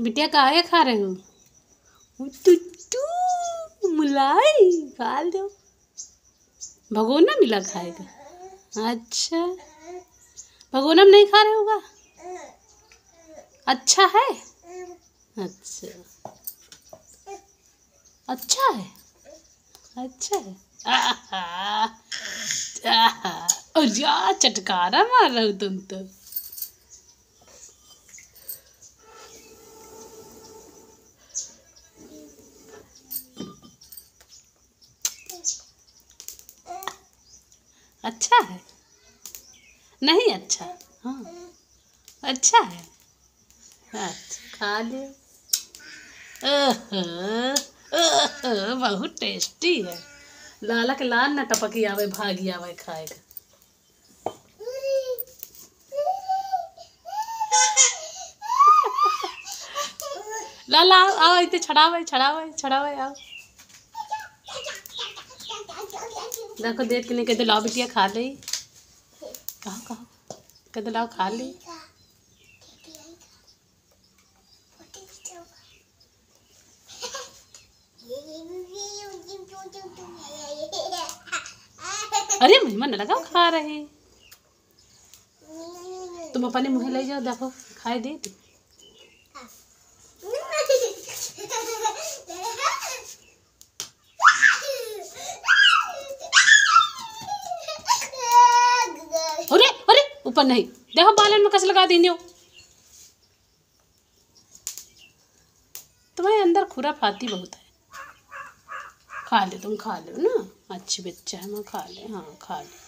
बिटिया काहे खा रहे हो। टुट्टू मलाई खा दो। भगोना मिला खाएगा। अच्छा। भगोना नहीं खा रहे होगा? अच्छा है? अच्छा। अच्छा है? अच्छा है? आहा, आहा, और या चटकारा मार रहे हो तुम तो। अच्छा है? नहीं अच्छा? हाँ। अच्छा है? अच्छा खा ले। बहुत टेस्टी है। लाला के लाल न टपकी आवे, भागी आवे खाएगा। लाला, आओ इतने छड़ावे छड़ावे छड़ावे आओ। देखो, देख के नहीं कहते लाओ बिटिया खा ले। कहो कहो? कहते लाओ, खा ले। अरे मेहमान लगाओ खा रहे तुम अपने मुँह ले जाओ, देखो, खाए दे। तू अरे ऊपर नहीं। देखो बालन में कस लगा देने हो तुम्हारे अंदर खुरा फाती बहुत है। खा ले, तुम खा लो ना। अच्छी बच्चा है, मैं खा ले। हाँ खा ले।